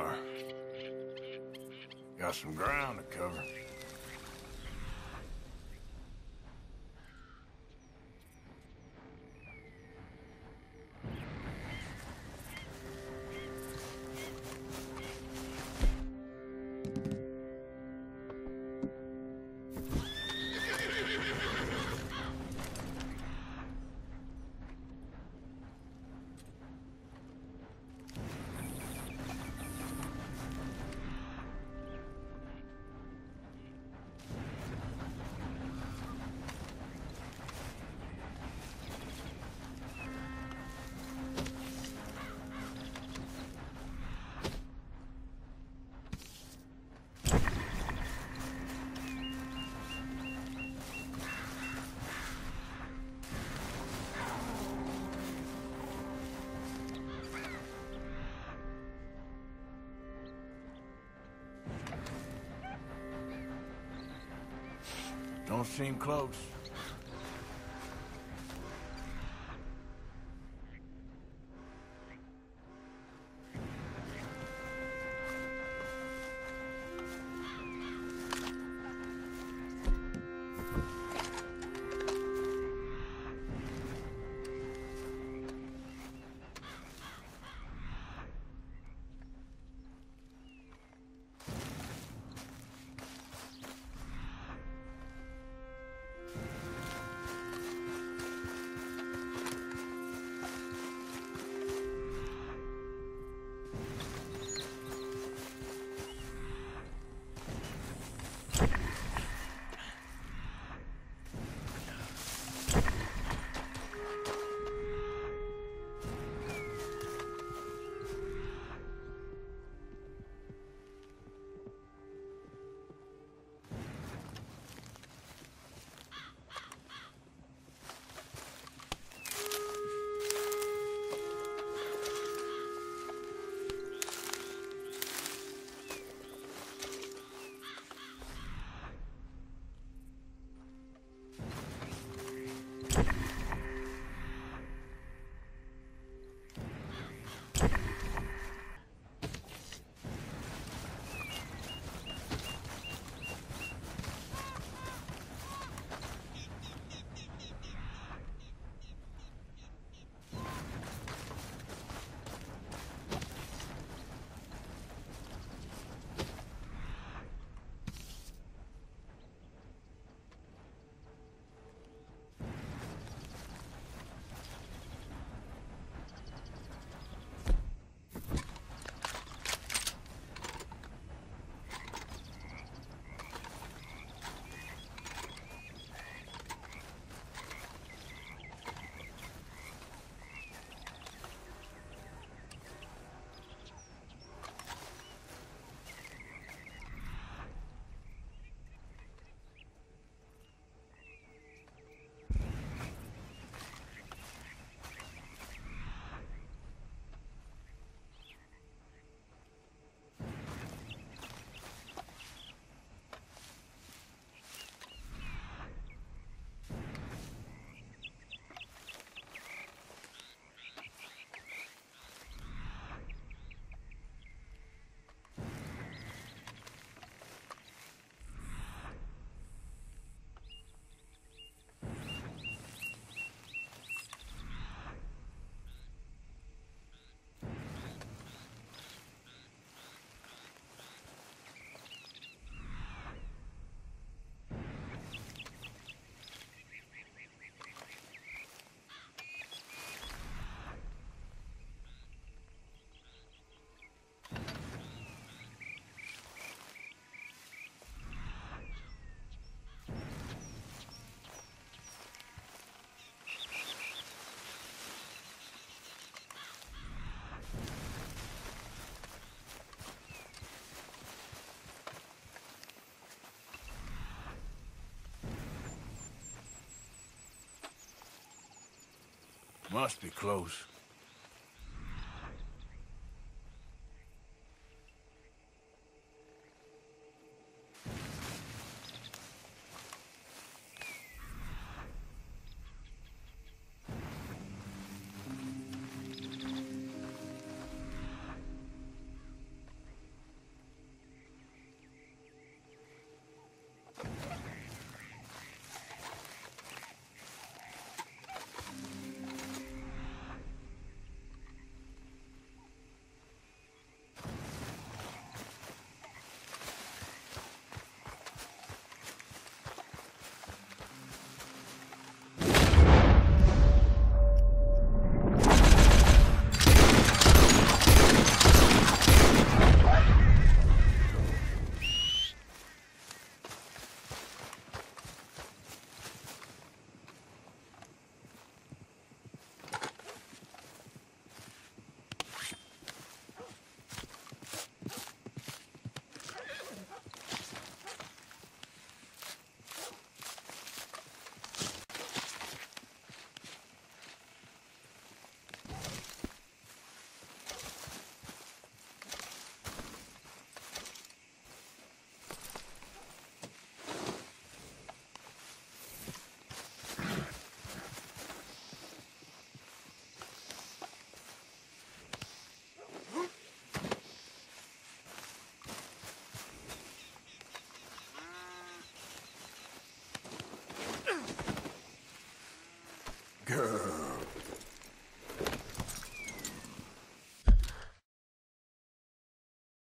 Are. Got some ground to cover. Don't seem close. Must be close.